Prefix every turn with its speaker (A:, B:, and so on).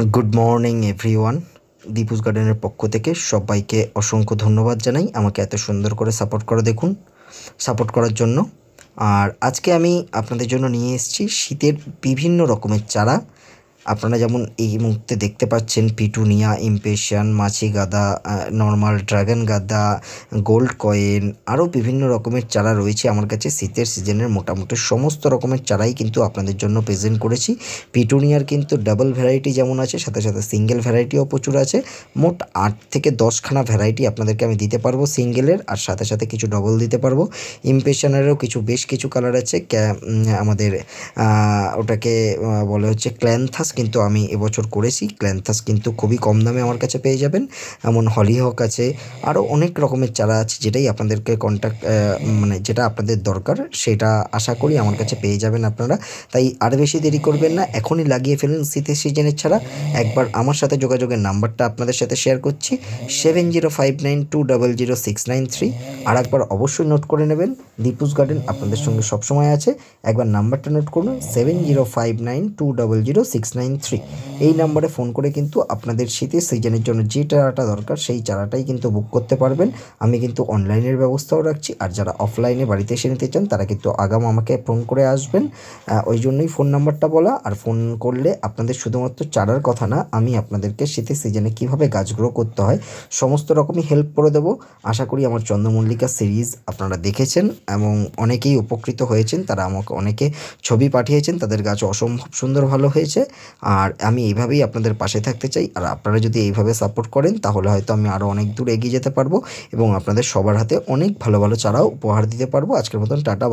A: Good morning everyone দীপুজ গার্ডেনের পক্ষ থেকে সবাইকে অসংখ্য ধন্যবাদ জানাই। আমাকে এত সুন্দর করে সাপোর্ট করে দেখুন। সাপোর্ট করার জন্য। আর আজকে আমি আপনাদের জন্য নিয়ে এসেছি শীতের বিভিন্ন রকমের চারা। আপনারা যেমন এই মুহূর্তে দেখতে পাচ্ছেন পিটুনিয়া, ইমপেশন, মাছি গাদা নর্মাল ড্রাগন গাদা, গোল্ড কয়েন, আরও বিভিন্ন রকমের চারা রয়েছে আমার কাছে শীতের সিজনের মোটামুটি সমস্ত রকমের চারাই কিন্তু আপনাদের জন্য প্রেজেন্ট করেছি। পিটুনিয়ার কিন্তু ডাবল ভ্যারাইটি যেমন আছে, সাথে সাথে সিঙ্গেল ভ্যারাইটিও প্রচুর আছে। মোট আট থেকে দশখানা ভ্যারাইটি আপনাদেরকে আমি দিতে পারব সিঙ্গেলের, আর সাথে সাথে কিছু ডবল দিতে পারব। ইমপেশনেরও কিছু, বেশ কিছু কালার আছে। আমাদের ওটাকে বলে হচ্ছে ক্ল্যান্থাস কিন্তু আমি এবছর করেছি। ক্ল্যান্থাস কিন্তু খুবই কম দামে আমার কাছে পেয়ে যাবেন। এমন হলিহক আছে। আরও অনেক রকমের চারা আছে যেটাই আপনাদেরকে কন্ট্যাক্ট মানে যেটা আপনাদের দরকার, সেটা আশা করি আমার কাছে পেয়ে যাবেন আপনারা। তাই আর বেশি দেরি করবেন না, এখনই লাগিয়ে ফেলুন শীতের সিজনের ছাড়া একবার আমার সাথে যোগাযোগের নাম্বারটা আপনাদের সাথে শেয়ার করছি। Seven zero five nine two double zero six nine three আর একবার অবশ্যই নোট করে নেবেন দীপুস গার্ডেন আপনাদের সঙ্গে সবসময় আছে। একবার নাম্বারটা নোট করুন seven zero five nine two double zero six nine three. এই নাম্বারে ফোন করে কিন্তু আপনাদের শীতের সিজনের জন্য যে চারাটা দরকার, সেই চারাটাই কিন্তু বুক করতে পারবেন। আমি কিন্তু অনলাইনের ব্যবস্থাও রাখছি, আর যারা অফলাইনে বাড়িতে এসে নিতে চান, তারা কিন্তু আগাম আমাকে ফোন করে আসবেন। ওই জন্যই ফোন নাম্বারটা বলা, আর ফোন করলে আপনাদের শুধুমাত্র চারার কথা না, আমি আপনাদেরকে শীতের সিজনে কীভাবে গাছ গ্রো করতে হয়, সমস্ত রকমই হেল্প করে দেবো। আশা করি আমার চন্দ্রমল্লিকা সিরিজ আপনারা দেখেছেন, এবং অনেকেই উপকৃত হয়েছেন। তারা আমাকে অনেকে ছবি পাঠিয়েছেন, তাদের গাছ অসম্ভব সুন্দর ভালো হয়েছে। আর আমি এইভাবেই আপনাদের পাশে থাকতে চাই। আর আপনারা যদি এইভাবে সাপোর্ট করেন, তাহলে হয়তো আমি আরও অনেক দূর এগিয়ে যেতে পারব এবং আপনাদের সবার হাতে অনেক ভালো ভালো চারাও উপহার দিতে পারব। আজকের মতন, টাটা